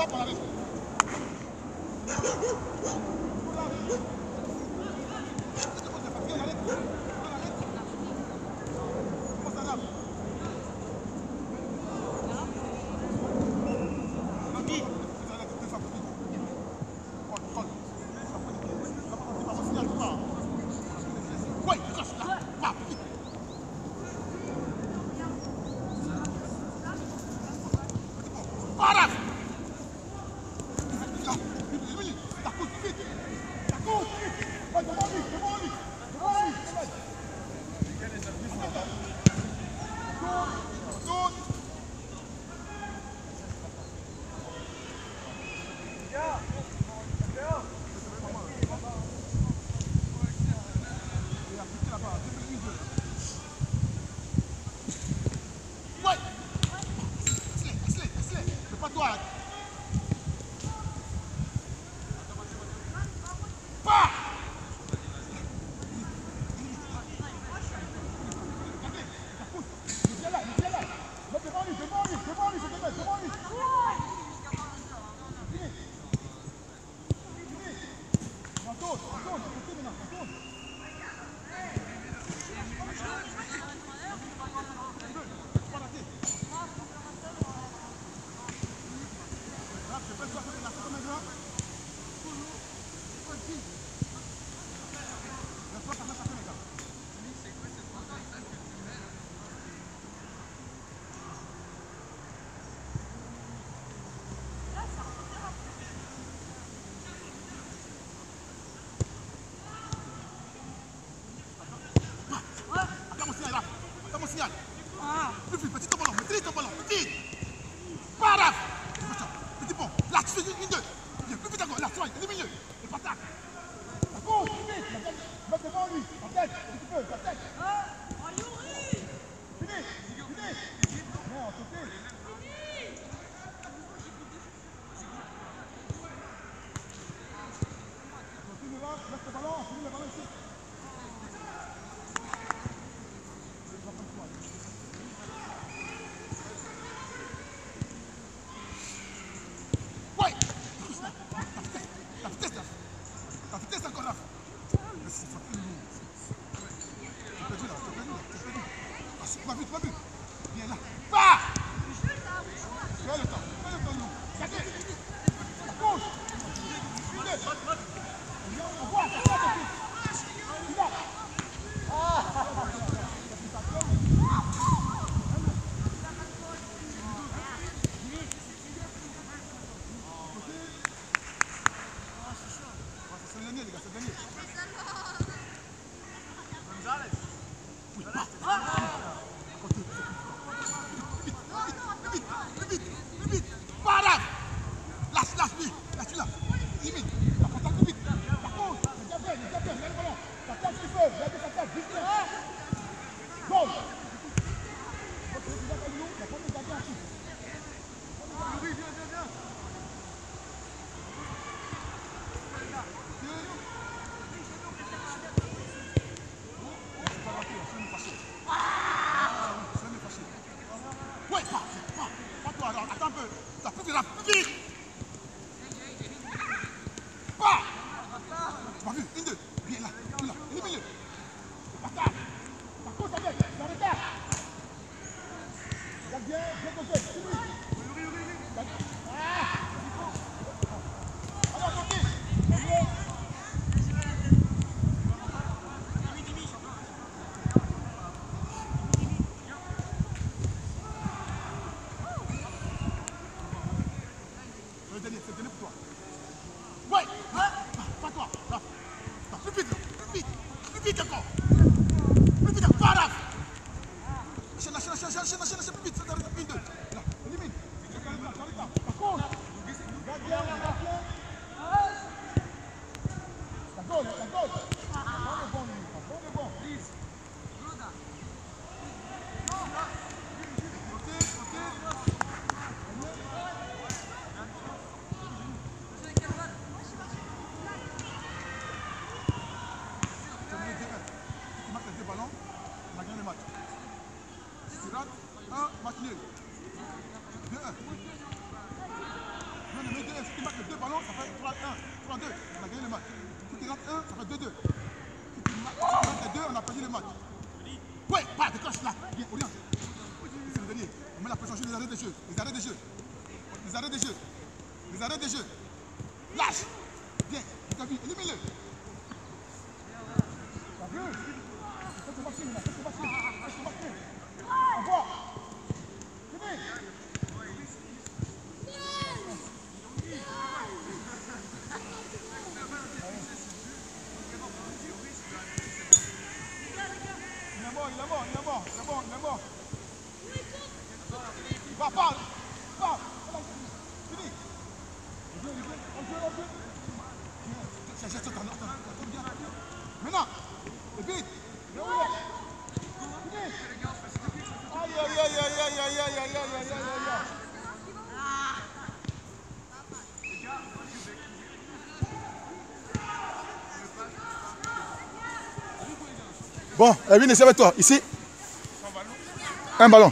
Stop, Alex. back. Tu m'as vu, tu m'as vu. Viens là. Va Fais le temps, fais le temps, nous. Salut Couche On voit, ça va, Tu vas Ah C'est gagné les gars, c'est gagné. Gonzalez Uy, attends un peu. Ça fout de la vite Bite go! Bite go! Baraf! Shena, shena, așa, așa, așa, pipita, Nah, ini min. Takut. Takut, takut. ça fait 3-1, 3-2, on a gagné le match. Coup qui rentre 1, ça fait 2-2. Coup qui rentre 2, on a perdu le match. Ouais, pas de coche là, viens, oriente. C'est le dernier. On met la pression sur les arrêts de jeu, les arrêts de jeu, les arrêts de jeu, les arrêts de jeu. Lâche Viens, tu t'as vu, élimine-le. Ça c'est pas c'est pas. Bon, Elvin, essaie avec toi. Ici. Un ballon.